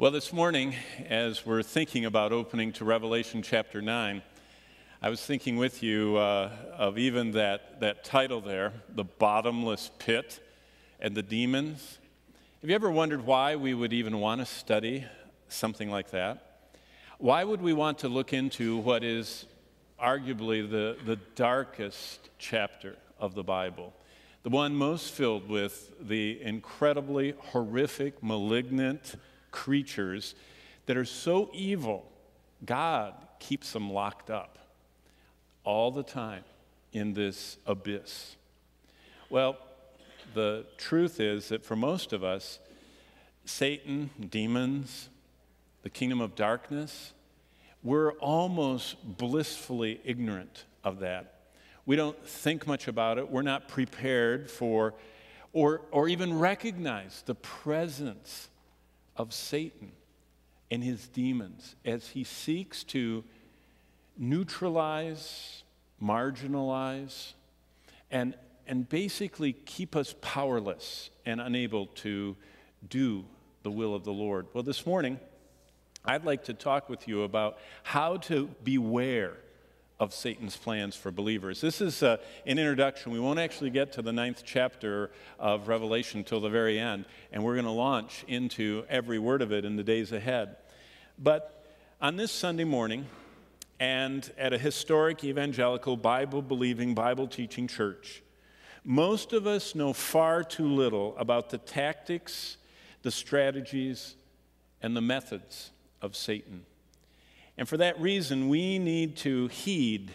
Well, this morning, as we're thinking about opening to Revelation chapter 9, I was thinking with you uh, of even that, that title there, The Bottomless Pit and the Demons. Have you ever wondered why we would even want to study something like that? Why would we want to look into what is arguably the, the darkest chapter of the Bible? The one most filled with the incredibly horrific, malignant, creatures that are so evil, God keeps them locked up all the time in this abyss. Well, the truth is that for most of us, Satan, demons, the kingdom of darkness, we're almost blissfully ignorant of that. We don't think much about it. We're not prepared for or, or even recognize the presence of Satan and his demons as he seeks to neutralize, marginalize, and, and basically keep us powerless and unable to do the will of the Lord. Well, this morning, I'd like to talk with you about how to beware of Satan's plans for believers. This is uh, an introduction. We won't actually get to the ninth chapter of Revelation till the very end, and we're going to launch into every word of it in the days ahead. But on this Sunday morning, and at a historic evangelical, Bible believing, Bible teaching church, most of us know far too little about the tactics, the strategies, and the methods of Satan. And for that reason, we need to heed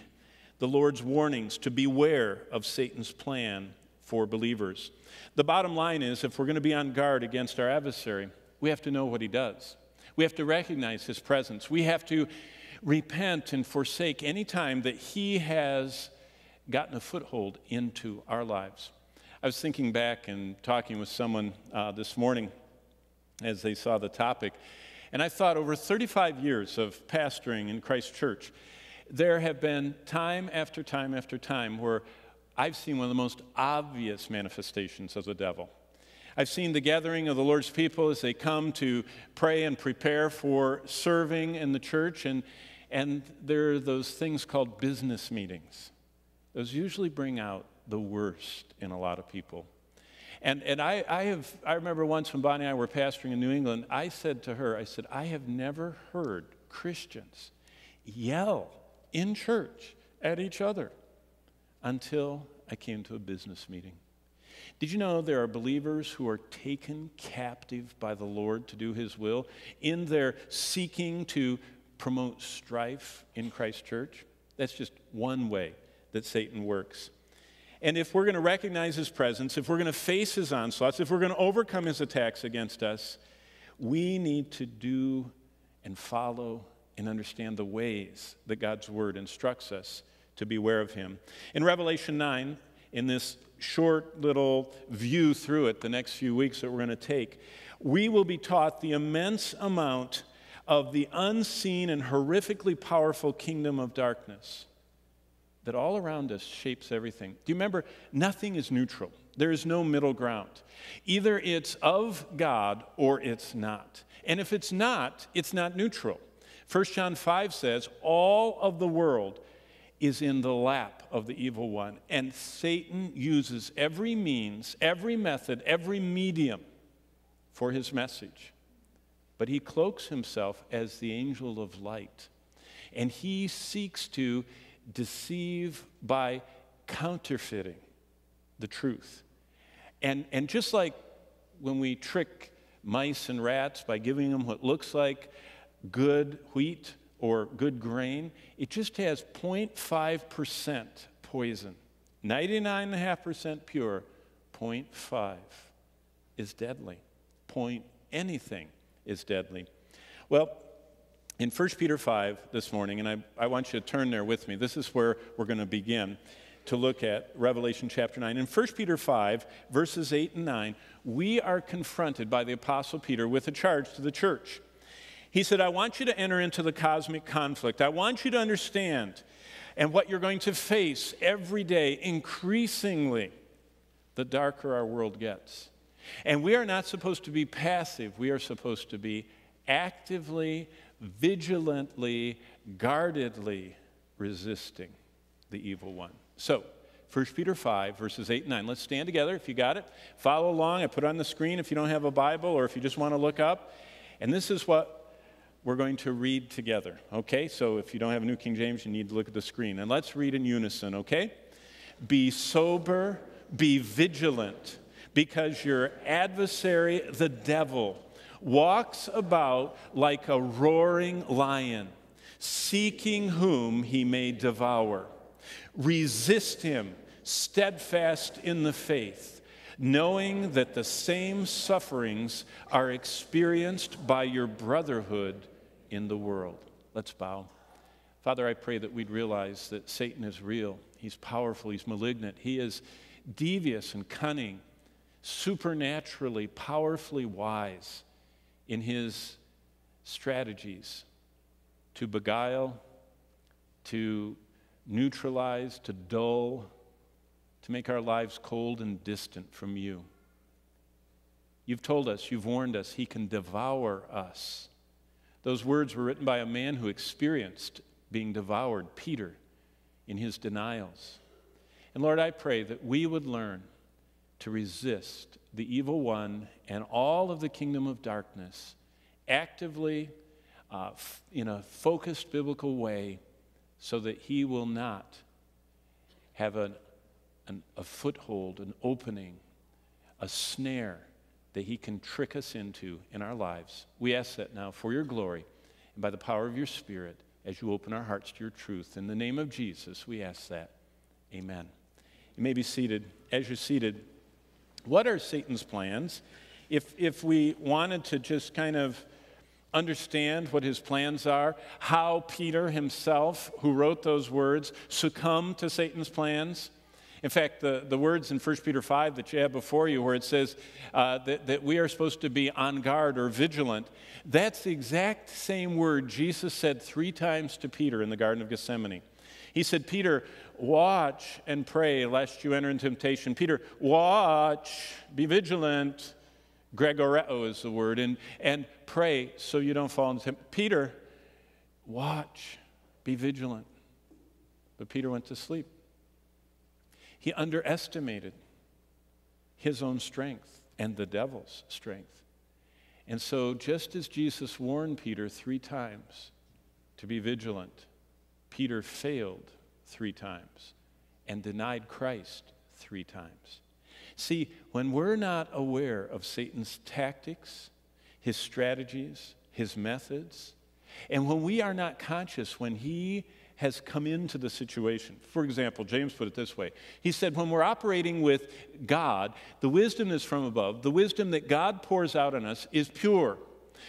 the Lord's warnings to beware of Satan's plan for believers. The bottom line is if we're going to be on guard against our adversary, we have to know what he does. We have to recognize his presence. We have to repent and forsake any time that he has gotten a foothold into our lives. I was thinking back and talking with someone uh, this morning as they saw the topic, and I thought over 35 years of pastoring in Christ Church, there have been time after time after time where I've seen one of the most obvious manifestations of the devil. I've seen the gathering of the Lord's people as they come to pray and prepare for serving in the church, and, and there are those things called business meetings. Those usually bring out the worst in a lot of people. And, and I, I, have, I remember once when Bonnie and I were pastoring in New England, I said to her, I said, I have never heard Christians yell in church at each other until I came to a business meeting. Did you know there are believers who are taken captive by the Lord to do His will in their seeking to promote strife in Christ Church? That's just one way that Satan works. And if we're going to recognize his presence, if we're going to face his onslaughts, if we're going to overcome his attacks against us, we need to do and follow and understand the ways that God's word instructs us to beware of him. In Revelation 9, in this short little view through it, the next few weeks that we're going to take, we will be taught the immense amount of the unseen and horrifically powerful kingdom of darkness that all around us shapes everything. Do you remember? Nothing is neutral. There is no middle ground. Either it's of God or it's not. And if it's not, it's not neutral. 1 John 5 says, All of the world is in the lap of the evil one. And Satan uses every means, every method, every medium for his message. But he cloaks himself as the angel of light. And he seeks to deceive by counterfeiting the truth. And, and just like when we trick mice and rats by giving them what looks like good wheat or good grain, it just has 0.5% poison. 99.5% pure, 0.5 is deadly. Point anything is deadly. Well, in 1 Peter 5 this morning, and I, I want you to turn there with me. This is where we're going to begin to look at Revelation chapter 9. In 1 Peter 5, verses 8 and 9, we are confronted by the Apostle Peter with a charge to the church. He said, I want you to enter into the cosmic conflict. I want you to understand and what you're going to face every day, increasingly, the darker our world gets. And we are not supposed to be passive, we are supposed to be actively, vigilantly, guardedly resisting the evil one. So, 1 Peter 5, verses 8 and 9. Let's stand together if you got it. Follow along. I put on the screen if you don't have a Bible or if you just want to look up. And this is what we're going to read together, okay? So if you don't have a New King James, you need to look at the screen. And let's read in unison, okay? Be sober, be vigilant, because your adversary, the devil, walks about like a roaring lion, seeking whom he may devour. Resist him, steadfast in the faith, knowing that the same sufferings are experienced by your brotherhood in the world. Let's bow. Father, I pray that we'd realize that Satan is real. He's powerful, he's malignant, he is devious and cunning, supernaturally, powerfully wise in his strategies to beguile, to neutralize, to dull, to make our lives cold and distant from you. You've told us, you've warned us, he can devour us. Those words were written by a man who experienced being devoured, Peter, in his denials. And Lord, I pray that we would learn to resist the evil one and all of the kingdom of darkness actively, uh, f- in a focused biblical way so that he will not have an, an, a foothold, an opening, a snare that he can trick us into in our lives. We ask that now for your glory and by the power of your Spirit as you open our hearts to your truth. In the name of Jesus, we ask that. Amen. You may be seated. As you're seated, what are Satan's plans? If, if we wanted to just kind of understand what his plans are, how Peter himself, who wrote those words, succumbed to Satan's plans. In fact, the, the words in 1 Peter 5 that you have before you, where it says uh, that, that we are supposed to be on guard or vigilant, that's the exact same word Jesus said three times to Peter in the Garden of Gethsemane. He said, Peter, watch and pray lest you enter into temptation. Peter, watch, be vigilant. Gregoreo is the word, and, and pray so you don't fall into temptation. Peter, watch, be vigilant. But Peter went to sleep. He underestimated his own strength and the devil's strength. And so, just as Jesus warned Peter three times to be vigilant, Peter failed three times and denied Christ three times. See, when we're not aware of Satan's tactics, his strategies, his methods, and when we are not conscious when he has come into the situation. For example, James put it this way He said, When we're operating with God, the wisdom is from above. The wisdom that God pours out on us is pure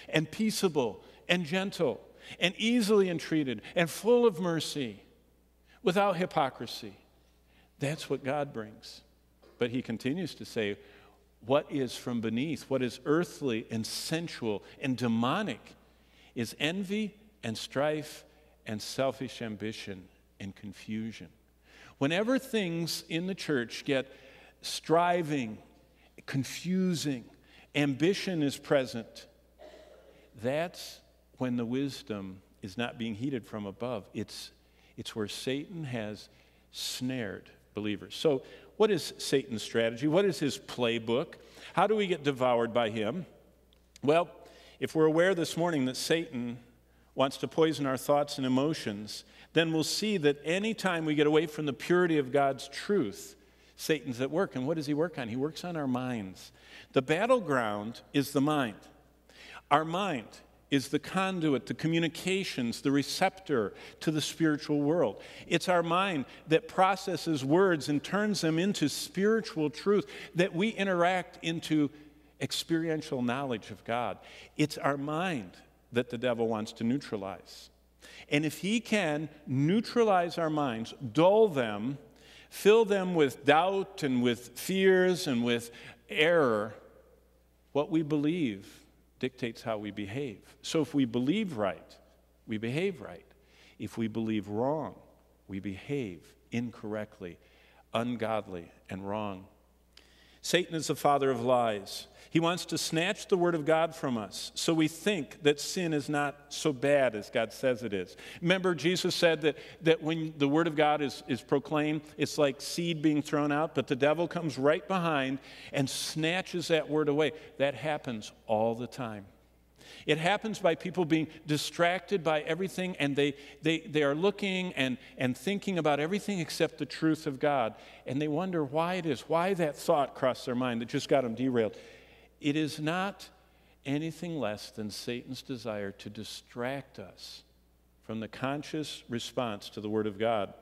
and peaceable and gentle and easily entreated and full of mercy without hypocrisy. That's what God brings. But he continues to say, what is from beneath, what is earthly and sensual and demonic, is envy and strife and selfish ambition and confusion. Whenever things in the church get striving, confusing, ambition is present, that's when the wisdom is not being heeded from above. It's, it's where Satan has snared believers. So what is Satan's strategy? What is his playbook? How do we get devoured by him? Well, if we're aware this morning that Satan wants to poison our thoughts and emotions, then we'll see that anytime we get away from the purity of God's truth, Satan's at work. And what does he work on? He works on our minds. The battleground is the mind. Our mind is the conduit, the communications, the receptor to the spiritual world. It's our mind that processes words and turns them into spiritual truth that we interact into experiential knowledge of God. It's our mind that the devil wants to neutralize. And if he can neutralize our minds, dull them, fill them with doubt and with fears and with error, what we believe dictates how we behave. So if we believe right, we behave right. If we believe wrong, we behave incorrectly, ungodly, and wrong. Satan is the father of lies. He wants to snatch the word of God from us so we think that sin is not so bad as God says it is. Remember, Jesus said that, that when the word of God is, is proclaimed, it's like seed being thrown out, but the devil comes right behind and snatches that word away. That happens all the time. It happens by people being distracted by everything and they, they, they are looking and, and thinking about everything except the truth of God. And they wonder why it is, why that thought crossed their mind that just got them derailed. It is not anything less than Satan's desire to distract us from the conscious response to the Word of God.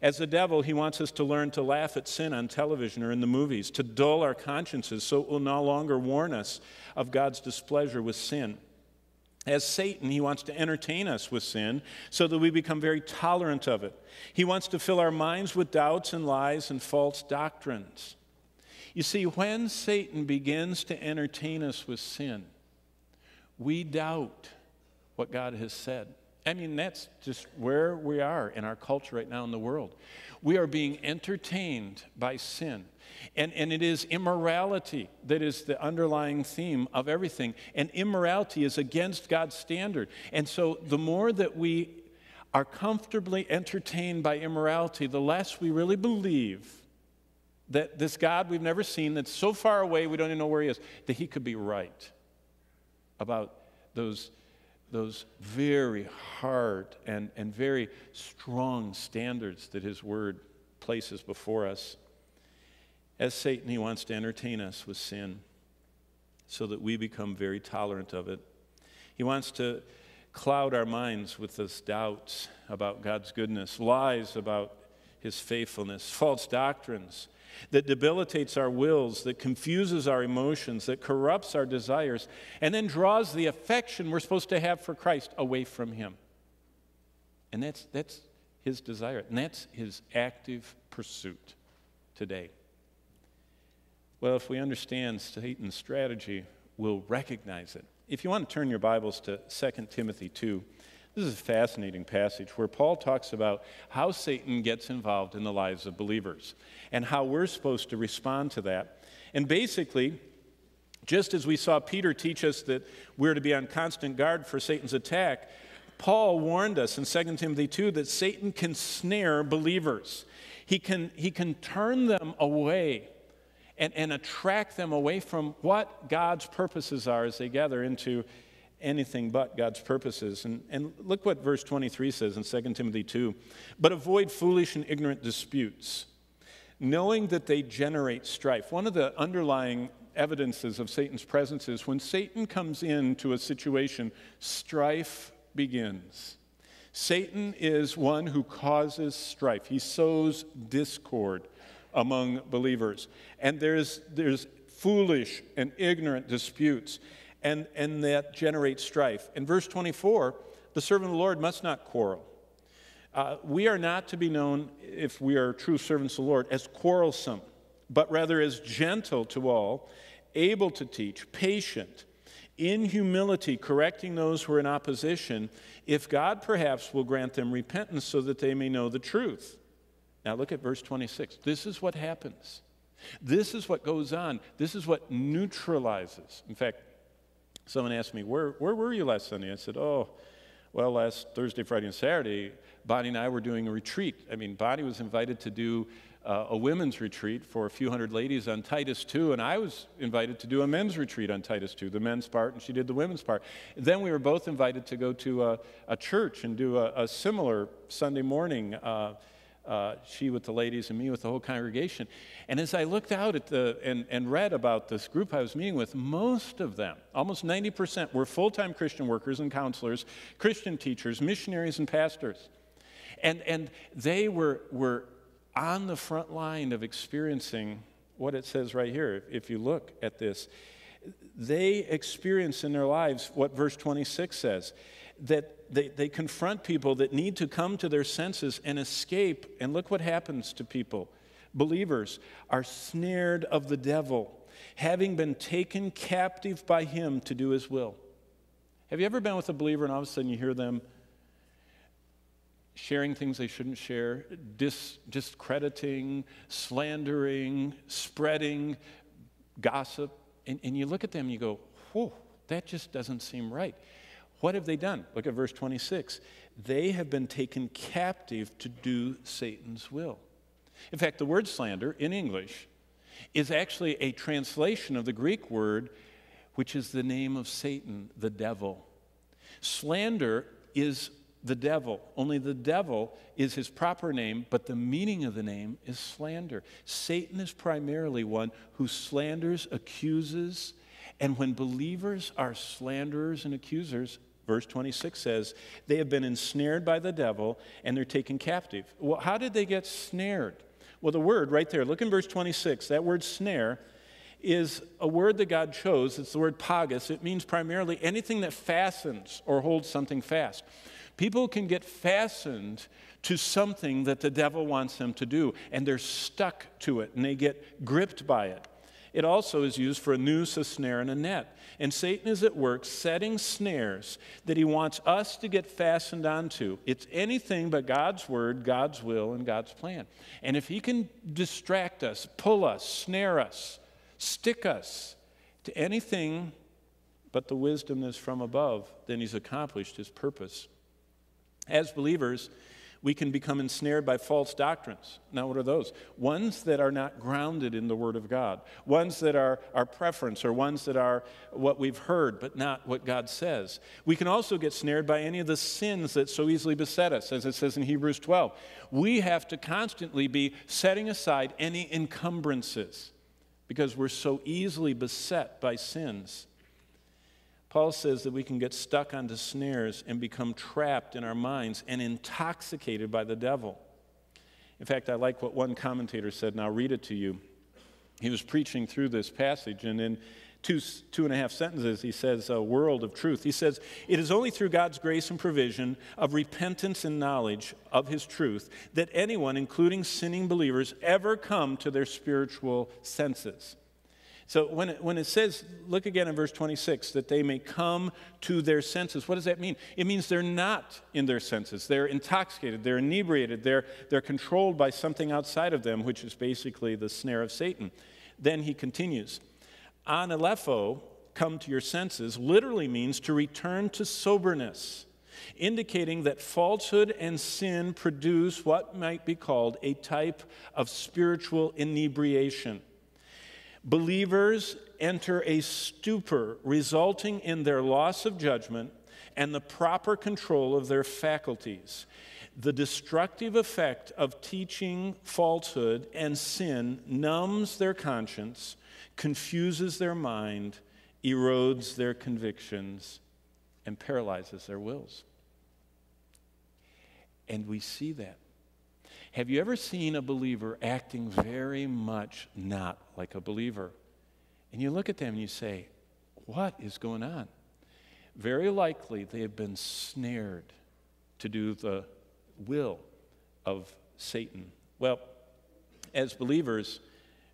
As the devil, he wants us to learn to laugh at sin on television or in the movies, to dull our consciences so it will no longer warn us of God's displeasure with sin. As Satan, he wants to entertain us with sin so that we become very tolerant of it. He wants to fill our minds with doubts and lies and false doctrines. You see, when Satan begins to entertain us with sin, we doubt what God has said. I mean, that's just where we are in our culture right now in the world. We are being entertained by sin. And, and it is immorality that is the underlying theme of everything. And immorality is against God's standard. And so the more that we are comfortably entertained by immorality, the less we really believe that this God we've never seen, that's so far away we don't even know where he is, that he could be right about those, those very hard and, and very strong standards that his word places before us. As Satan, he wants to entertain us with sin so that we become very tolerant of it. He wants to cloud our minds with those doubts about God's goodness, lies about his faithfulness, false doctrines that debilitates our wills, that confuses our emotions, that corrupts our desires, and then draws the affection we're supposed to have for Christ away from Him. And that's, that's His desire, and that's His active pursuit today. Well, if we understand Satan's strategy, we'll recognize it. If you want to turn your Bibles to 2 Timothy 2, this is a fascinating passage where Paul talks about how Satan gets involved in the lives of believers and how we're supposed to respond to that. And basically, just as we saw Peter teach us that we're to be on constant guard for Satan's attack, Paul warned us in 2 Timothy 2 that Satan can snare believers. He can, he can turn them away and, and attract them away from what God's purposes are as they gather into anything but God's purposes. And, and look what verse 23 says in 2 Timothy 2 But avoid foolish and ignorant disputes, knowing that they generate strife. One of the underlying evidences of Satan's presence is when Satan comes into a situation, strife begins. Satan is one who causes strife. He sows discord among believers. And there's, there's foolish and ignorant disputes and, and that generates strife. In verse 24, the servant of the Lord must not quarrel. Uh, we are not to be known, if we are true servants of the Lord, as quarrelsome, but rather as gentle to all, able to teach, patient, in humility, correcting those who are in opposition, if God perhaps will grant them repentance so that they may know the truth. Now look at verse 26. This is what happens. This is what goes on. This is what neutralizes. In fact, Someone asked me, where, where were you last Sunday? I said, Oh, well, last Thursday, Friday, and Saturday, Bonnie and I were doing a retreat. I mean, Bonnie was invited to do uh, a women's retreat for a few hundred ladies on Titus 2, and I was invited to do a men's retreat on Titus 2, the men's part, and she did the women's part. Then we were both invited to go to a, a church and do a, a similar Sunday morning. Uh, uh, she with the ladies and me with the whole congregation. And as I looked out at the and, and read about this group I was meeting with, most of them, almost 90%, were full time Christian workers and counselors, Christian teachers, missionaries, and pastors. And, and they were, were on the front line of experiencing what it says right here, if you look at this. They experience in their lives what verse 26 says that they, they confront people that need to come to their senses and escape. And look what happens to people. Believers are snared of the devil, having been taken captive by him to do his will. Have you ever been with a believer and all of a sudden you hear them sharing things they shouldn't share, dis, discrediting, slandering, spreading gossip, and, and you look at them and you go, whoa, that just doesn't seem right. What have they done? Look at verse 26. They have been taken captive to do Satan's will. In fact, the word slander in English is actually a translation of the Greek word, which is the name of Satan, the devil. Slander is the devil. Only the devil is his proper name, but the meaning of the name is slander. Satan is primarily one who slanders, accuses, and when believers are slanderers and accusers, verse 26 says, they have been ensnared by the devil and they're taken captive. Well, how did they get snared? Well, the word right there, look in verse 26, that word snare is a word that God chose. It's the word pagus. It means primarily anything that fastens or holds something fast. People can get fastened to something that the devil wants them to do, and they're stuck to it, and they get gripped by it. It also is used for a noose, a snare, and a net. And Satan is at work setting snares that he wants us to get fastened onto. It's anything but God's word, God's will, and God's plan. And if he can distract us, pull us, snare us, stick us to anything but the wisdom that's from above, then he's accomplished his purpose. As believers, we can become ensnared by false doctrines. Now, what are those? Ones that are not grounded in the Word of God, ones that are our preference, or ones that are what we've heard, but not what God says. We can also get snared by any of the sins that so easily beset us, as it says in Hebrews 12. We have to constantly be setting aside any encumbrances because we're so easily beset by sins. Paul says that we can get stuck onto snares and become trapped in our minds and intoxicated by the devil. In fact, I like what one commentator said, and I'll read it to you. He was preaching through this passage, and in two, two and a half sentences, he says, A world of truth. He says, It is only through God's grace and provision of repentance and knowledge of his truth that anyone, including sinning believers, ever come to their spiritual senses. So when it, when it says, look again in verse 26, that they may come to their senses, what does that mean? It means they're not in their senses. They're intoxicated, they're inebriated, they're, they're controlled by something outside of them, which is basically the snare of Satan. Then he continues, Anelepho, come to your senses, literally means to return to soberness indicating that falsehood and sin produce what might be called a type of spiritual inebriation believers enter a stupor resulting in their loss of judgment and the proper control of their faculties. The destructive effect of teaching falsehood and sin numbs their conscience, confuses their mind, erodes their convictions, and paralyzes their wills. And we see that have you ever seen a believer acting very much not like a believer? And you look at them and you say, What is going on? Very likely they have been snared to do the will of Satan. Well, as believers,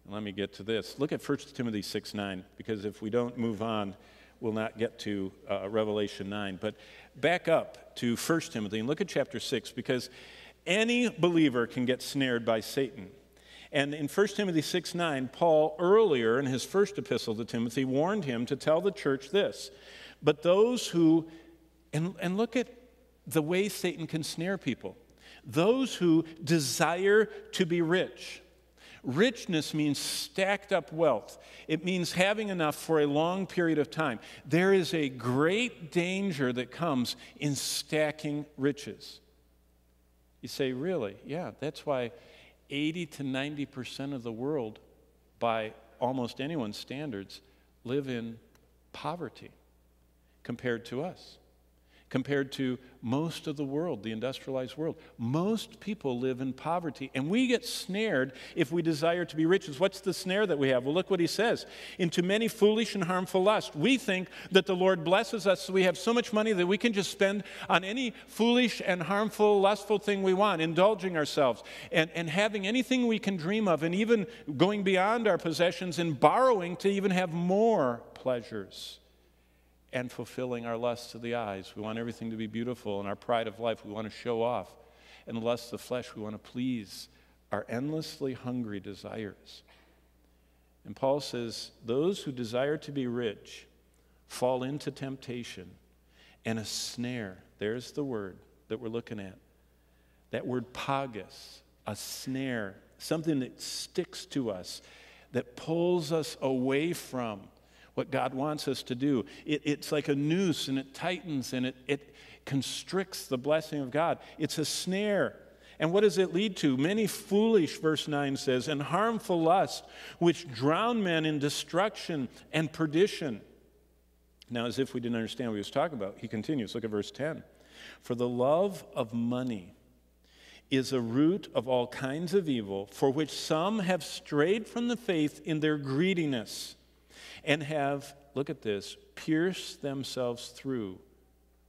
let me get to this. Look at 1 Timothy 6 9, because if we don't move on, we'll not get to uh, Revelation 9. But back up to 1 Timothy and look at chapter 6, because any believer can get snared by Satan. And in 1 Timothy 6 9, Paul, earlier in his first epistle to Timothy, warned him to tell the church this. But those who, and, and look at the way Satan can snare people, those who desire to be rich. Richness means stacked up wealth. It means having enough for a long period of time. There is a great danger that comes in stacking riches. You say, really? Yeah, that's why 80 to 90% of the world, by almost anyone's standards, live in poverty compared to us compared to most of the world, the industrialized world. Most people live in poverty, and we get snared if we desire to be riches. What's the snare that we have? Well, look what he says into many foolish and harmful lusts. We think that the Lord blesses us so we have so much money that we can just spend on any foolish and harmful, lustful thing we want, indulging ourselves and, and having anything we can dream of, and even going beyond our possessions and borrowing to even have more pleasures and fulfilling our lusts of the eyes. We want everything to be beautiful, and our pride of life, we want to show off. And the lusts of the flesh, we want to please our endlessly hungry desires. And Paul says, Those who desire to be rich fall into temptation and a snare. There's the word that we're looking at. That word pagus, a snare, something that sticks to us, that pulls us away from what God wants us to do. It, it's like a noose and it tightens and it, it constricts the blessing of God. It's a snare. And what does it lead to? Many foolish, verse 9 says, and harmful lust, which drown men in destruction and perdition. Now, as if we didn't understand what he was talking about, he continues. Look at verse 10. For the love of money is a root of all kinds of evil, for which some have strayed from the faith in their greediness and have, look at this, pierced themselves through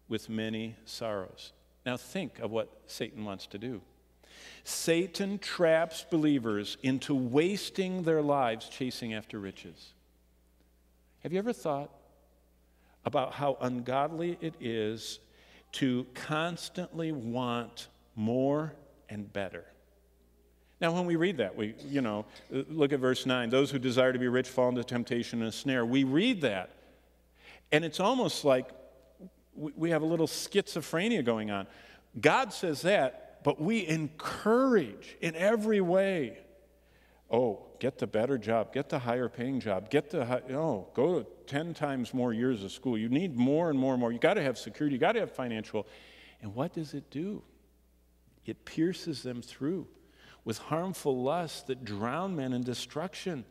with many sorrows. Now, think of what Satan wants to do. Satan traps believers into wasting their lives chasing after riches. Have you ever thought about how ungodly it is to constantly want more and better? Now, when we read that, we, you know, uh, look at verse 9. Those who desire to be rich fall into temptation and a snare. We read that, and it's almost like we have a little schizophrenia going on. God says that, but we encourage in every way. Oh, get the better job, get the higher paying job, get the, high, oh, go to 10 times more years of school. You need more and more and more. You got to have security, you got to have financial. And what does it do? It pierces them through with harmful lusts that drown men in destruction.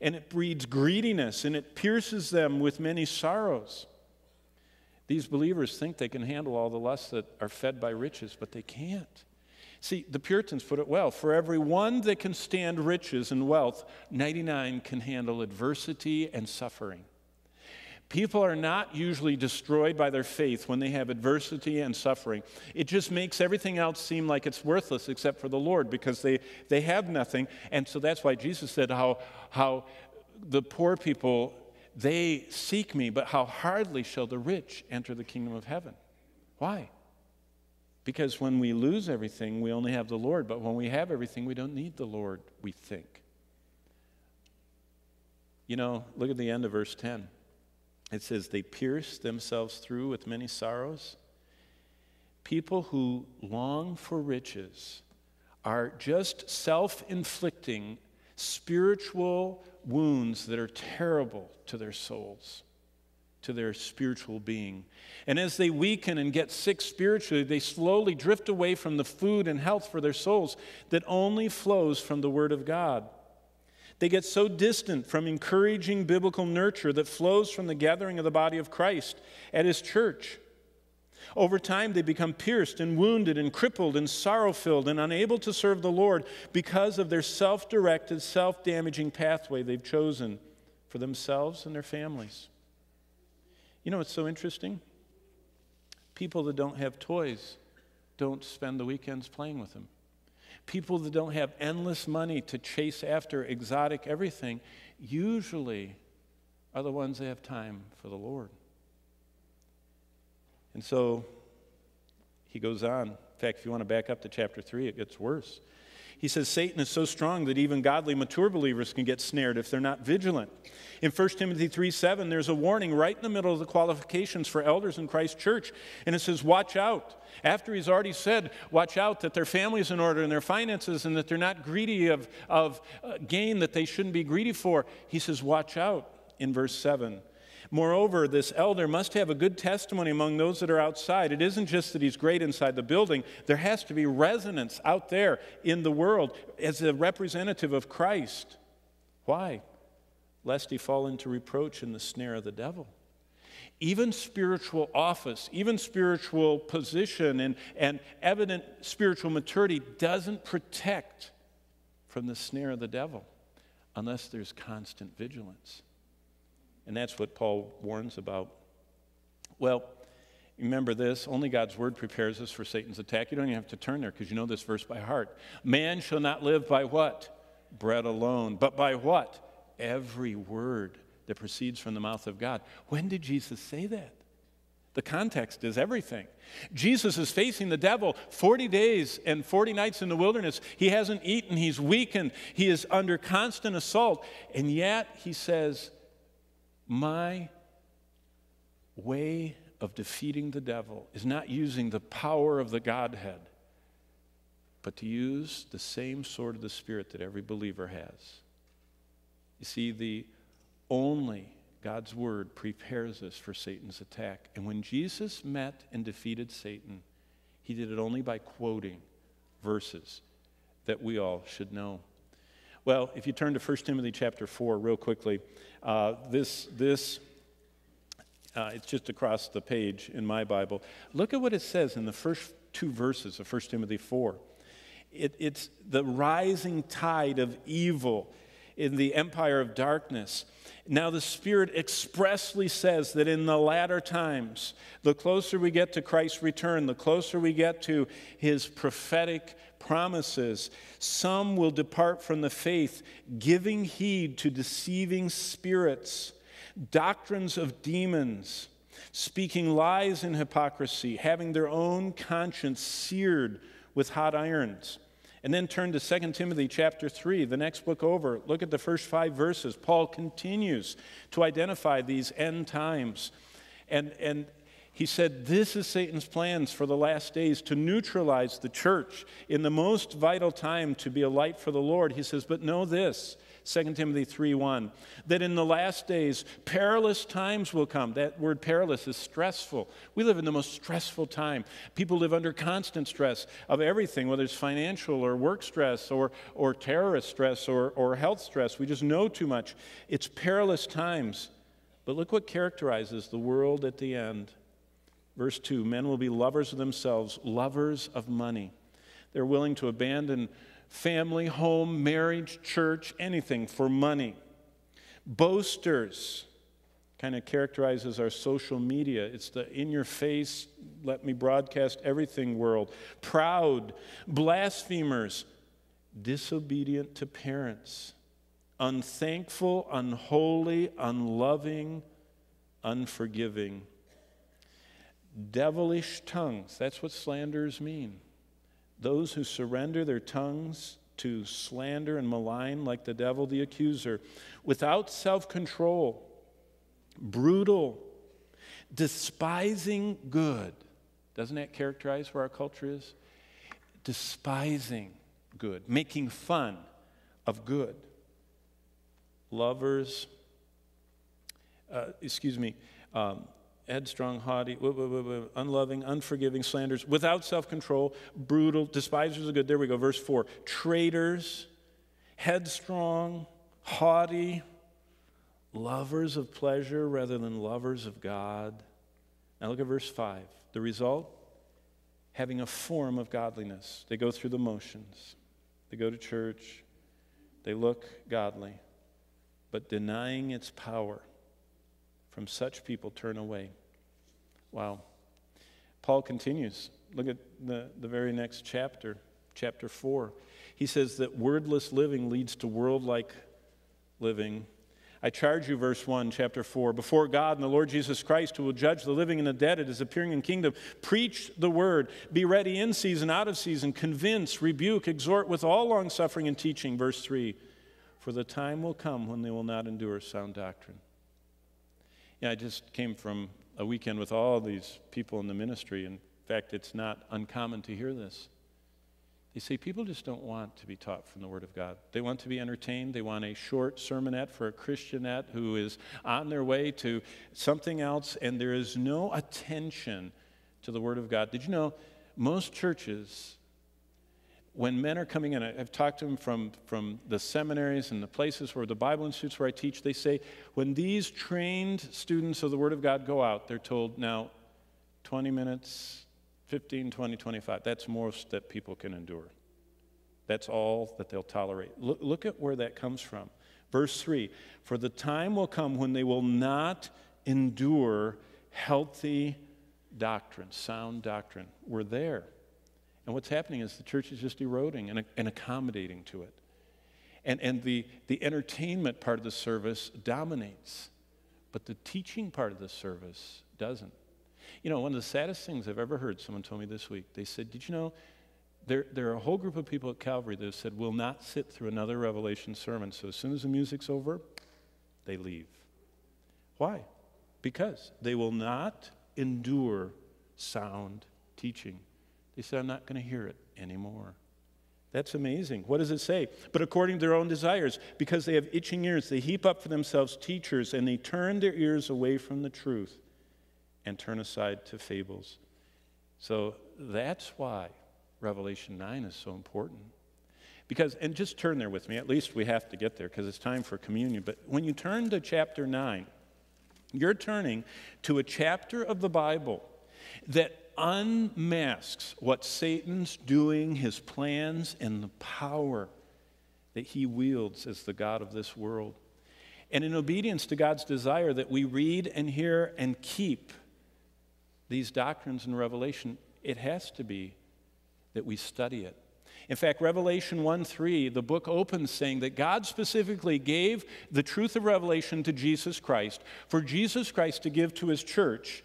And it breeds greediness and it pierces them with many sorrows. These believers think they can handle all the lusts that are fed by riches, but they can't. See, the Puritans put it well for every one that can stand riches and wealth, 99 can handle adversity and suffering. People are not usually destroyed by their faith when they have adversity and suffering. It just makes everything else seem like it's worthless except for the Lord because they, they have nothing. And so that's why Jesus said how, how the poor people, they seek me, but how hardly shall the rich enter the kingdom of heaven. Why? Because when we lose everything, we only have the Lord. But when we have everything, we don't need the Lord, we think. You know, look at the end of verse 10 it says, They pierce themselves through with many sorrows. People who long for riches are just self inflicting spiritual wounds that are terrible to their souls, to their spiritual being. And as they weaken and get sick spiritually, they slowly drift away from the food and health for their souls that only flows from the Word of God. They get so distant from encouraging biblical nurture that flows from the gathering of the body of Christ at his church. Over time, they become pierced and wounded and crippled and sorrow filled and unable to serve the Lord because of their self directed, self damaging pathway they've chosen for themselves and their families. You know what's so interesting? People that don't have toys don't spend the weekends playing with them. People that don't have endless money to chase after exotic everything usually are the ones that have time for the Lord. And so he goes on. In fact, if you want to back up to chapter 3, it gets worse. He says Satan is so strong that even godly mature believers can get snared if they're not vigilant. In 1 Timothy 3 7, there's a warning right in the middle of the qualifications for elders in Christ's church. And it says, Watch out. After he's already said, Watch out that their family's in order and their finances and that they're not greedy of, of uh, gain that they shouldn't be greedy for, he says, Watch out in verse 7. Moreover, this elder must have a good testimony among those that are outside. It isn't just that he's great inside the building, there has to be resonance out there in the world as a representative of Christ. Why? Lest he fall into reproach in the snare of the devil. Even spiritual office, even spiritual position, and, and evident spiritual maturity doesn't protect from the snare of the devil unless there's constant vigilance. And that's what Paul warns about. Well, remember this only God's word prepares us for Satan's attack. You don't even have to turn there because you know this verse by heart. Man shall not live by what? Bread alone, but by what? Every word that proceeds from the mouth of God. When did Jesus say that? The context is everything. Jesus is facing the devil 40 days and 40 nights in the wilderness. He hasn't eaten, he's weakened, he is under constant assault. And yet he says, My way of defeating the devil is not using the power of the Godhead, but to use the same sword of the Spirit that every believer has. You see, the only God's word prepares us for Satan's attack. And when Jesus met and defeated Satan, he did it only by quoting verses that we all should know. Well, if you turn to 1 Timothy chapter 4 real quickly, uh, this, this uh, it's just across the page in my Bible. Look at what it says in the first two verses of 1 Timothy 4. It, it's the rising tide of evil in the empire of darkness. Now, the Spirit expressly says that in the latter times, the closer we get to Christ's return, the closer we get to his prophetic promises, some will depart from the faith, giving heed to deceiving spirits, doctrines of demons, speaking lies in hypocrisy, having their own conscience seared with hot irons and then turn to 2 Timothy chapter 3, the next book over. Look at the first five verses. Paul continues to identify these end times. And, and he said, This is Satan's plans for the last days to neutralize the church in the most vital time to be a light for the Lord. He says, But know this 2 Timothy 3:1, that in the last days perilous times will come. That word perilous is stressful. We live in the most stressful time. People live under constant stress of everything, whether it's financial or work stress or, or terrorist stress or, or health stress. We just know too much. It's perilous times. But look what characterizes the world at the end. Verse 2 Men will be lovers of themselves, lovers of money. They're willing to abandon family, home, marriage, church, anything for money. Boasters kind of characterizes our social media. It's the in your face, let me broadcast everything world. Proud, blasphemers, disobedient to parents, unthankful, unholy, unloving, unforgiving. Devilish tongues, that's what slanders mean. Those who surrender their tongues to slander and malign, like the devil, the accuser, without self control, brutal, despising good. Doesn't that characterize where our culture is? Despising good, making fun of good. Lovers, uh, excuse me, um, headstrong, haughty, unloving, unforgiving, slanders, without self control, brutal, despisers of good. There we go, verse 4. Traitors, headstrong, haughty, lovers of pleasure rather than lovers of God. Now look at verse 5. The result? Having a form of godliness. They go through the motions, they go to church, they look godly, but denying its power from such people turn away. Wow. Paul continues. Look at the, the very next chapter, chapter 4. He says that wordless living leads to world like living. I charge you, verse 1, chapter 4, before God and the Lord Jesus Christ, who will judge the living and the dead at his appearing in kingdom, preach the word. Be ready in season, out of season, convince, rebuke, exhort with all long suffering and teaching. Verse 3 For the time will come when they will not endure sound doctrine. Yeah, I just came from a weekend with all these people in the ministry. In fact, it's not uncommon to hear this. They say people just don't want to be taught from the Word of God. They want to be entertained. They want a short sermonette for a Christianette who is on their way to something else, and there is no attention to the Word of God. Did you know most churches when men are coming in, I've talked to them from, from the seminaries and the places where the Bible institutes where I teach, they say when these trained students of the Word of God go out, they're told, now, 20 minutes, 15, 20, 25, that's most that people can endure. That's all that they'll tolerate. Look, look at where that comes from. Verse 3 For the time will come when they will not endure healthy doctrine, sound doctrine. We're there. And what's happening is the church is just eroding and, and accommodating to it. And, and the, the entertainment part of the service dominates, but the teaching part of the service doesn't. You know, one of the saddest things I've ever heard, someone told me this week, they said, Did you know there, there are a whole group of people at Calvary that have said, We'll not sit through another Revelation sermon. So as soon as the music's over, they leave. Why? Because they will not endure sound teaching. They said, I'm not going to hear it anymore. That's amazing. What does it say? But according to their own desires, because they have itching ears, they heap up for themselves teachers and they turn their ears away from the truth and turn aside to fables. So that's why Revelation 9 is so important. Because, and just turn there with me, at least we have to get there because it's time for communion. But when you turn to chapter 9, you're turning to a chapter of the Bible that unmasks what Satan's doing, his plans, and the power that he wields as the God of this world. And in obedience to God's desire that we read and hear and keep these doctrines in Revelation, it has to be that we study it. In fact, Revelation 1 3, the book opens saying that God specifically gave the truth of Revelation to Jesus Christ, for Jesus Christ to give to his church,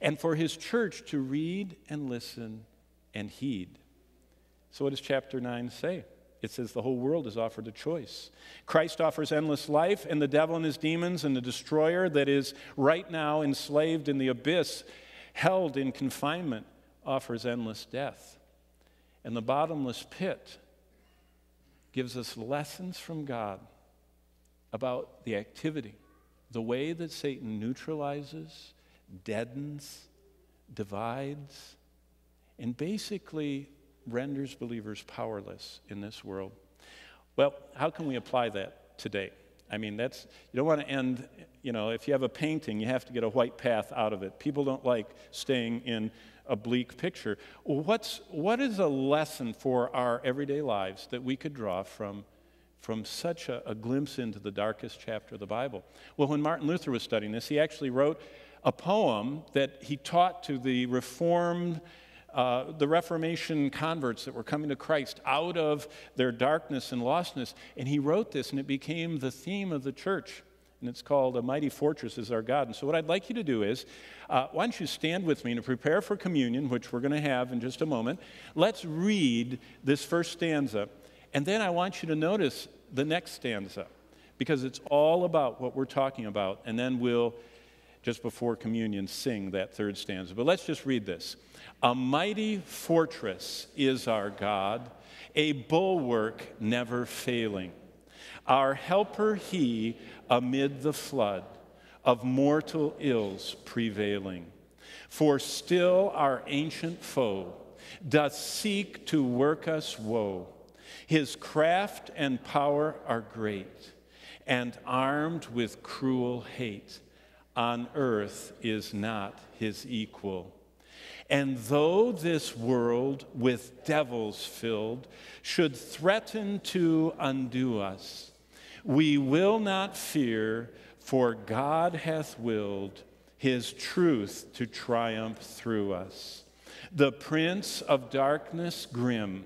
and for his church to read and listen and heed. So, what does chapter 9 say? It says the whole world is offered a choice. Christ offers endless life, and the devil and his demons and the destroyer that is right now enslaved in the abyss, held in confinement, offers endless death. And the bottomless pit gives us lessons from God about the activity, the way that Satan neutralizes, deadens, divides, and basically renders believers powerless in this world. Well, how can we apply that today? I mean, that's, you don't want to end, you know, if you have a painting, you have to get a white path out of it. People don't like staying in a bleak picture. What's, what is a lesson for our everyday lives that we could draw from, from such a, a glimpse into the darkest chapter of the Bible? Well, when Martin Luther was studying this, he actually wrote a poem that he taught to the Reformed. Uh, the Reformation converts that were coming to Christ out of their darkness and lostness. And he wrote this, and it became the theme of the church and it's called A Mighty Fortress is Our God. And so, what I'd like you to do is, uh, why don't you stand with me to prepare for communion, which we're going to have in just a moment. Let's read this first stanza, and then I want you to notice the next stanza, because it's all about what we're talking about, and then we'll, just before communion, sing that third stanza. But let's just read this A mighty fortress is our God, a bulwark never failing. Our helper, he, amid the flood of mortal ills prevailing. For still our ancient foe doth seek to work us woe. His craft and power are great, and armed with cruel hate, on earth is not his equal. And though this world with devils filled should threaten to undo us, we will not fear, for God hath willed his truth to triumph through us. The prince of darkness grim,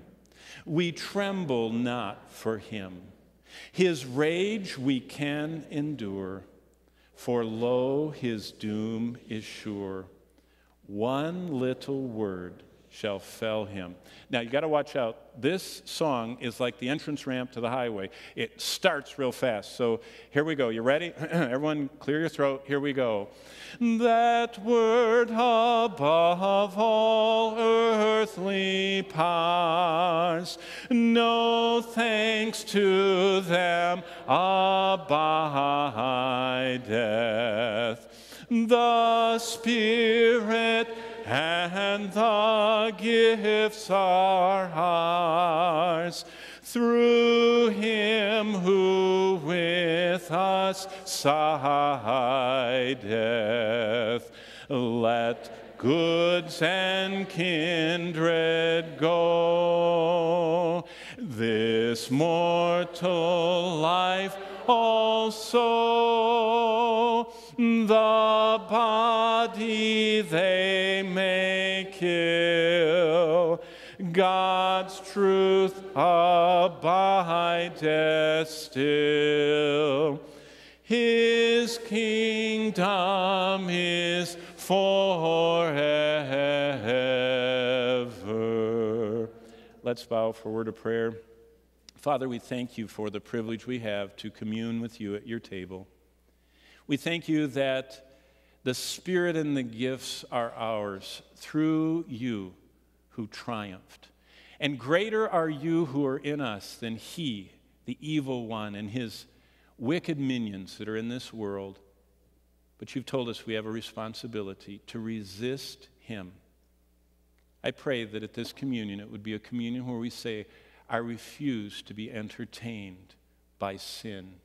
we tremble not for him. His rage we can endure, for lo, his doom is sure. One little word shall fell him. Now, you got to watch out. This song is like the entrance ramp to the highway. It starts real fast. So here we go. You ready? Everyone, clear your throat. Here we go. That word above all earthly powers, no thanks to them abideth. The Spirit and the gifts are ours through him who with us sideth. Let goods and kindred go. This mortal life also, the body they kill. God's truth abideth still. His kingdom is forever. Let's bow for a word of prayer. Father, we thank you for the privilege we have to commune with you at your table. We thank you that the Spirit and the gifts are ours through you who triumphed. And greater are you who are in us than he, the evil one, and his wicked minions that are in this world. But you've told us we have a responsibility to resist him. I pray that at this communion, it would be a communion where we say, I refuse to be entertained by sin.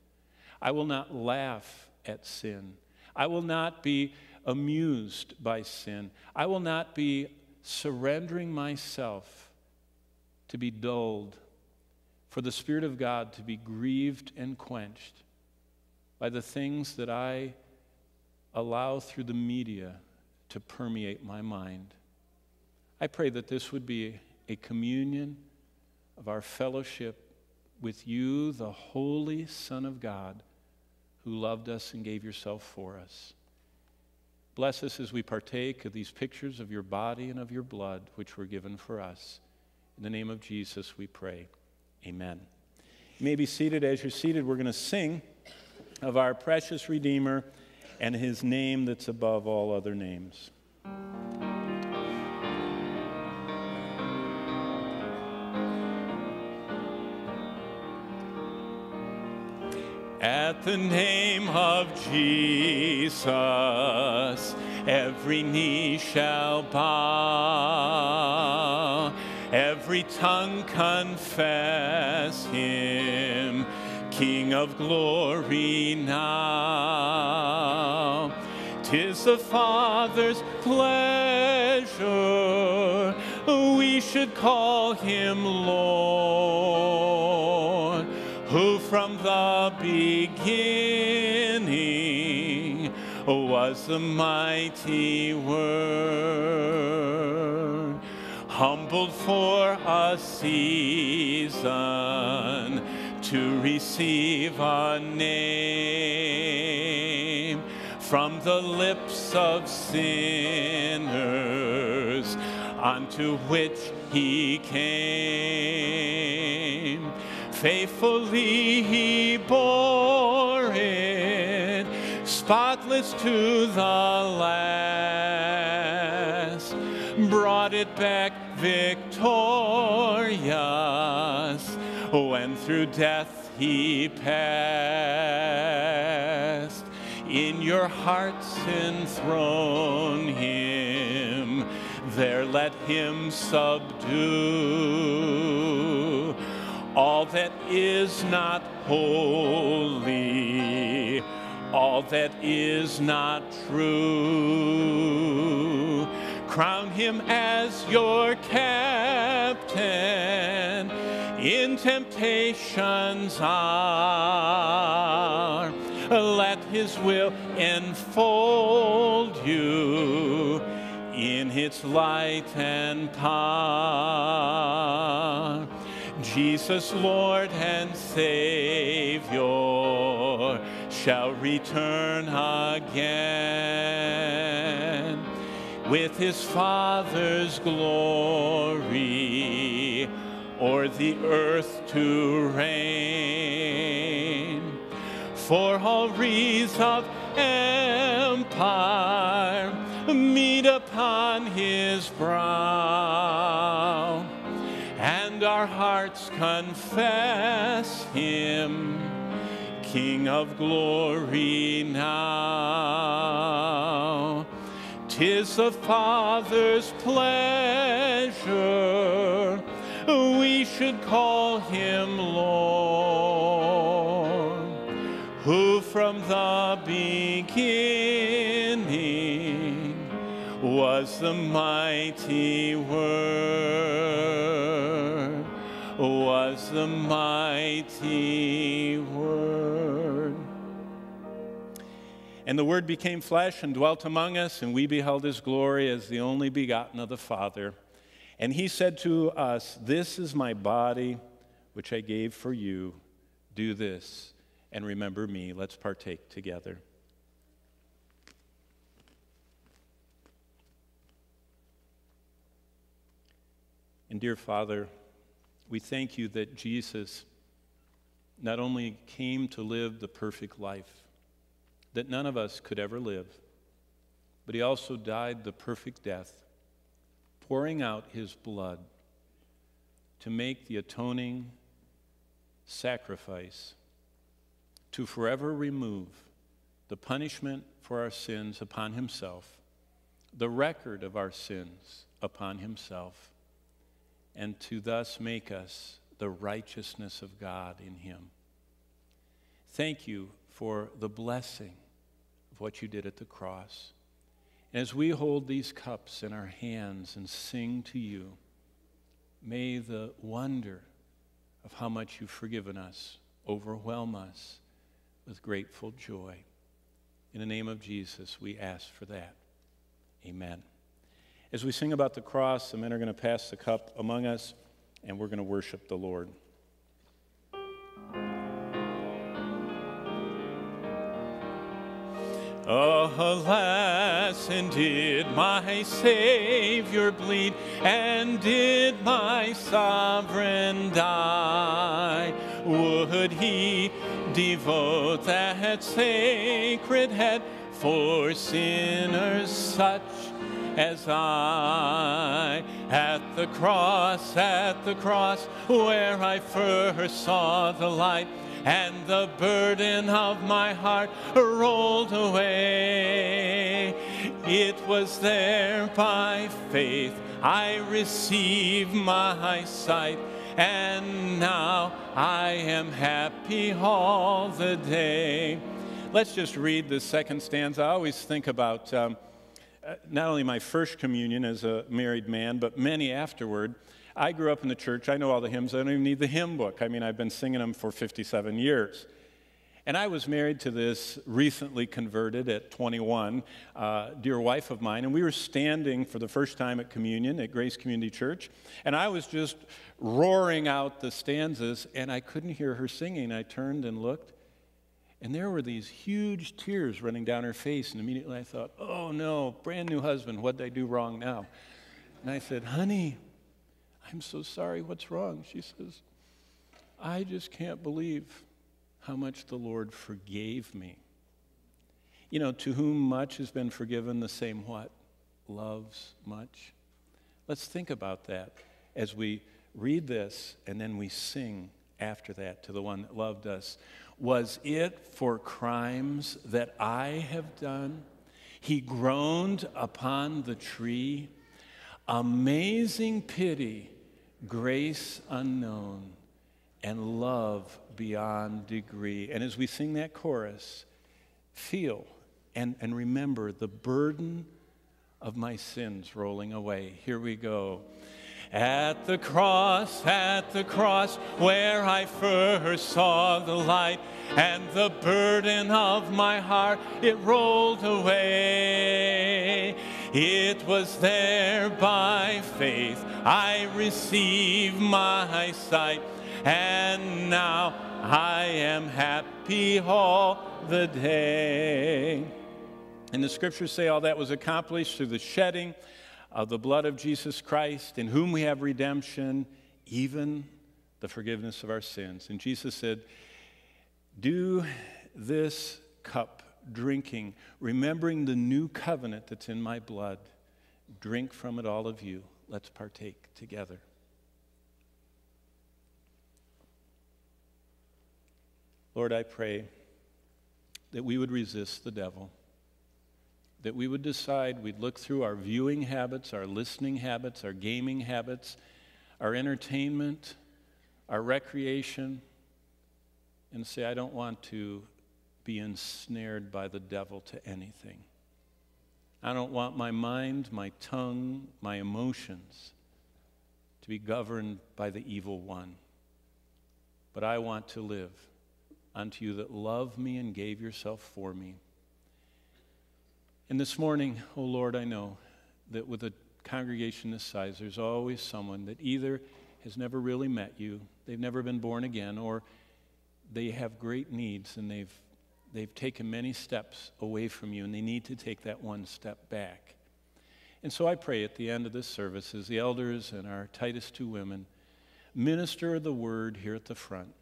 I will not laugh at sin. I will not be amused by sin. I will not be surrendering myself to be dulled, for the Spirit of God to be grieved and quenched by the things that I allow through the media to permeate my mind. I pray that this would be a communion of our fellowship with you, the Holy Son of God, who loved us and gave yourself for us. Bless us as we partake of these pictures of your body and of your blood, which were given for us. In the name of Jesus, we pray. Amen. You may be seated. As you're seated, we're going to sing of our precious Redeemer and his name that's above all other names. At the name of Jesus, every knee shall bow, every tongue confess him, King of glory now. Tis the Father's pleasure we should call him Lord from the beginning was the mighty Word, humbled for a season to receive a name from the lips of sinners unto which he came faithfully he bore it, spotless to the last, brought it back victorious when through death he passed. In your hearts enthrone him, there let him subdue all that is not holy, all that is not true. Crown him as your captain in temptation's hour. Let his will enfold you in its light and power. Jesus, Lord and Savior, shall return again with his Father's glory o'er the earth to reign. For all wreaths of empire meet upon his brow our hearts confess him, King of glory now. Tis the Father's pleasure we should call him Lord, who from the beginning was the mighty Word, was the mighty Word. And the Word became flesh and dwelt among us, and we beheld his glory as the only begotten of the Father. And he said to us, This is my body, which I gave for you. Do this and remember me. Let's partake together. And dear Father, we thank you that Jesus not only came to live the perfect life that none of us could ever live, but he also died the perfect death, pouring out his blood to make the atoning sacrifice to forever remove the punishment for our sins upon himself, the record of our sins upon himself, and to thus make us the righteousness of God in him. Thank you for the blessing of what you did at the cross. As we hold these cups in our hands and sing to you, may the wonder of how much you've forgiven us overwhelm us with grateful joy. In the name of Jesus, we ask for that. Amen. As we sing about the cross, the men are going to pass the cup among us, and we're going to worship the Lord. Alas, and did my Savior bleed, and did my sovereign die? Would he devote that sacred head for sinners such as I? At the cross, at the cross, where I first saw the light, and the burden of my heart rolled away. It was there by faith I received my sight, and now I am happy all the day. Let's just read the second stanza. I always think about um, not only my first communion as a married man, but many afterward. I grew up in the church. I know all the hymns. I don't even need the hymn book. I mean, I've been singing them for 57 years. And I was married to this recently converted at 21 uh, dear wife of mine, and we were standing for the first time at communion at Grace Community Church, and I was just roaring out the stanzas, and I couldn't hear her singing. I turned and looked, and there were these huge tears running down her face, and immediately I thought, oh no, brand new husband, what'd I do wrong now? And I said, honey, I'm so sorry, what's wrong? She says, I just can't believe how much the Lord forgave me. You know, to whom much has been forgiven, the same what? Loves much. Let's think about that as we read this and then we sing after that to the one that loved us. Was it for crimes that I have done? He groaned upon the tree. Amazing pity grace unknown, and love beyond degree. And as we sing that chorus, feel and, and remember the burden of my sins rolling away. Here we go. At the cross, at the cross, where I first saw the light, and the burden of my heart, it rolled away. It was there by faith I received my sight, and now I am happy all the day. And the scriptures say all that was accomplished through the shedding of the blood of Jesus Christ, in whom we have redemption, even the forgiveness of our sins. And Jesus said, Do this cup drinking, remembering the new covenant that's in my blood. Drink from it, all of you. Let's partake together. Lord, I pray that we would resist the devil, that we would decide we'd look through our viewing habits, our listening habits, our gaming habits, our entertainment, our recreation, and say, I don't want to be ensnared by the devil to anything. I don't want my mind, my tongue, my emotions to be governed by the evil one. But I want to live unto you that love me and gave yourself for me. And this morning, oh Lord, I know that with a congregation this size, there's always someone that either has never really met you, they've never been born again, or they have great needs and they've they've taken many steps away from you and they need to take that one step back. And so I pray at the end of this service, as the elders and our Titus 2 women minister the word here at the front,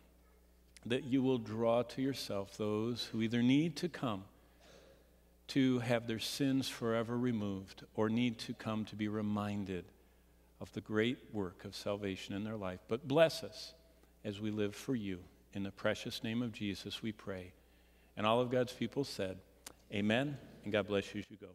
that you will draw to yourself those who either need to come to have their sins forever removed or need to come to be reminded of the great work of salvation in their life. But bless us as we live for you. In the precious name of Jesus, we pray. And all of God's people said, Amen, and God bless you as you go.